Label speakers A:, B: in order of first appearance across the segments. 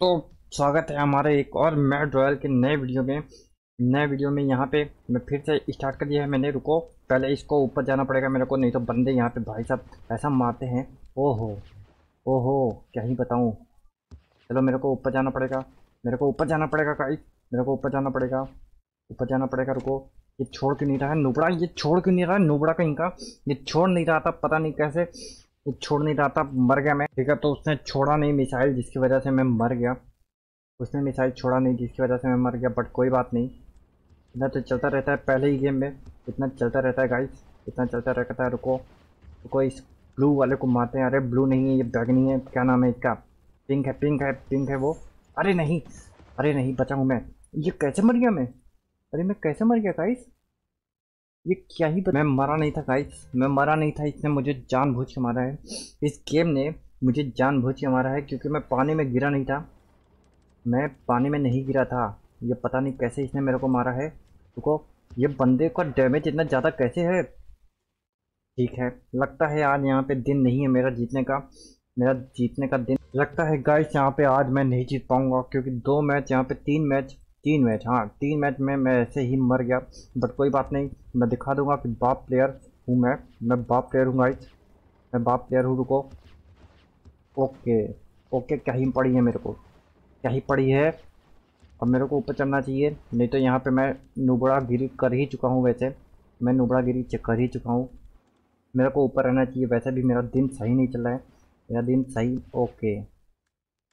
A: तो स्वागत है हमारे एक और मैड रॉयल के नए वीडियो में। नए वीडियो में यहाँ पे मैं फिर से स्टार्ट कर दिया है मैंने। रुको, पहले इसको ऊपर जाना पड़ेगा मेरे को, नहीं तो बंदे यहाँ पे भाई साहब ऐसा मारते हैं। ओहो ओहो, क्या ही बताऊँ। चलो मेरे को ऊपर जाना पड़ेगा। मेरे को ऊपर जाना पड़ेगा काई मेरे को ऊपर जाना पड़ेगा। ऊपर जाना पड़ेगा, रुको। ये छोड़ क्यों नहीं रहा है नुबड़ा? ये छोड़ क्यों नहीं रहा है नुबड़ा कहीं का? ये छोड़ नहीं रहा था, पता नहीं कैसे। ये छोड़ नहीं रहा था, मर गया मैं। ठीक है तो उसने छोड़ा नहीं मिसाइल जिसकी वजह से मैं मर गया। उसने मिसाइल छोड़ा नहीं जिसकी वजह से मैं मर गया बट कोई बात नहीं। इतना तो चलता रहता है पहले ही गेम में। इतना चलता रहता है गाइस इतना चलता रहता है, रुको। रुको, इस ब्लू वाले को मारते हैं। अरे ब्लू नहीं है, ये बैगनी है। क्या नाम है इसका? पिंक है पिंक है पिंक है वो। अरे नहीं अरे नहीं, बचा हूँ मैं। ये कैसे मर गया मैं? अरे, मैं कैसे मर गया गाइस ये क्या ही मैं मरा नहीं था गाइस मैं मरा नहीं था, इसने मुझे जान जानबूझ के मारा है। इस गेम ने मुझे जान जानबूझ के मारा है क्योंकि मैं पानी में गिरा नहीं था। मैं पानी में नहीं गिरा था। ये पता नहीं कैसे इसने मेरे को मारा है। रुको, ये बंदे का डैमेज इतना ज़्यादा कैसे है? ठीक है, लगता है आज यहाँ पे दिन नहीं है मेरा जीतने का। मेरा जीतने का दिन लगता है गाइस यहाँ पे आज मैं नहीं जीत पाऊँगा क्योंकि दो मैच यहाँ पे तीन मैच तीन मैच हाँ तीन मैच में मैं ऐसे ही मर गया बट कोई बात नहीं, मैं दिखा दूँगा कि बाप प्लेयर हूँ मैं मैं बाप प्लेयर हूँ गाइस मैं बाप प्लेयर हूँ, रुको। ओके ओके क्या ही पड़ी है मेरे को, क्या ही पड़ी है, अब मेरे को ऊपर चढ़ना चाहिए, नहीं तो यहाँ पे मैं नुबड़ा गिरी कर ही चुका हूँ वैसे, मैं नुबड़ा गिरी कर ही चुका हूँ। मेरे को ऊपर रहना चाहिए, वैसे भी मेरा दिन सही नहीं चल रहा है, मेरा दिन सही ओके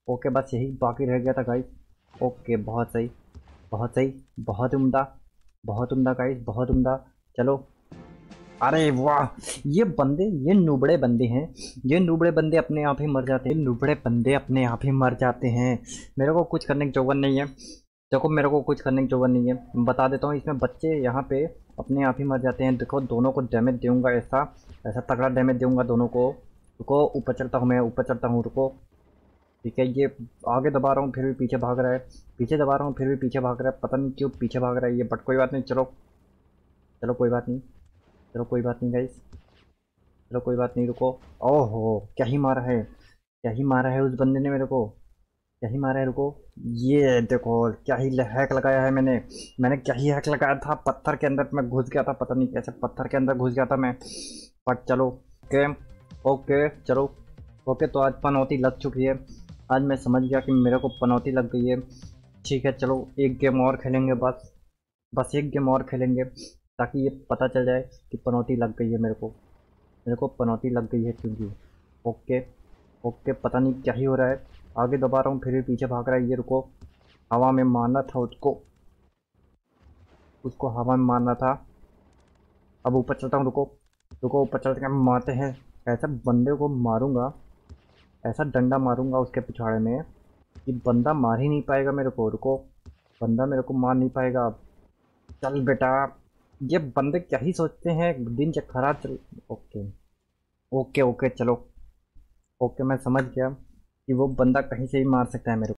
A: ओके बस यही बाकी रह गया था गाइस ओके बहुत सही। बहुत सही, बहुत उम्दा बहुत उम्दा गाइस बहुत उम्दा। चलो। अरे वाह, ये बंदे, ये नुबड़े बंदे हैं। ये नुबड़े बंदे अपने आप ही मर जाते हैं। नुबड़े बंदे अपने आप ही मर जाते हैं। मेरे को कुछ करने की ज़रूरत नहीं है। देखो, मेरे को कुछ करने की ज़रूरत नहीं है। बता देता हूँ, इसमें बच्चे यहाँ पे अपने आप ही मर जाते हैं। देखो, दोनों को डैमेज दूँगा ऐसा ऐसा तगड़ा डैमेज दूँगा दोनों को। रुको, ऊपर चलता हूँ मैं, ऊपर चलता हूँ, रुको। ठीक है, ये आगे दबा रहा हूँ, फिर भी पीछे भाग रहा है। पीछे दबा रहा हूँ, फिर भी पीछे भाग रहा है। पता नहीं क्यों पीछे भाग रहा है ये बट कोई बात नहीं, चलो। चलो, कोई बात नहीं। चलो, कोई बात नहीं गाइस चलो, कोई बात नहीं, रुको। ओहो, क्या ही मारा है? क्या ही मारा है उस बंदे ने मेरे को? क्या ही मारा है, रुको। ये देखो, क्या ही हैक लगाया है मैंने। मैंने क्या ही हैक लगाया था, पत्थर के अंदर मैं घुस गया था, पता नहीं कैसे पत्थर के अंदर घुस गया था मैं। बट चलो ओके ओके चलो। ओके तो आज पनौती लग चुकी है। आज मैं समझ गया कि मेरे को पनौती लग गई है। ठीक है, चलो, एक गेम और खेलेंगे बस। बस एक गेम और खेलेंगे, ताकि ये पता चल जाए कि पनौती लग गई है मेरे को। मेरे को पनौती लग गई है क्योंकि। ओके ओके, पता नहीं क्या ही हो रहा है। आगे दबा रहा हूँ, फिर भी पीछे भाग रहा है। ये रुको, हवा में मारना था उसको। उसको हवा में मारना था। अब ऊपर चलता हूँ, रुको। रुको, ऊपर चलते हैं, मारते हैं। ऐसा बंदे को मारूँगा। ऐसा डंडा मारूँगा उसके पिछाड़े में कि बंदा मार ही नहीं पाएगा मेरे को रुको बंदा मेरे को मार नहीं पाएगा। अब चल बेटा, ये बंदे क्या ही सोचते हैं? दिन जब खराब चल ओके। ओके ओके, चलो। ओके, मैं समझ गया कि वो बंदा कहीं से ही मार सकता है मेरे को।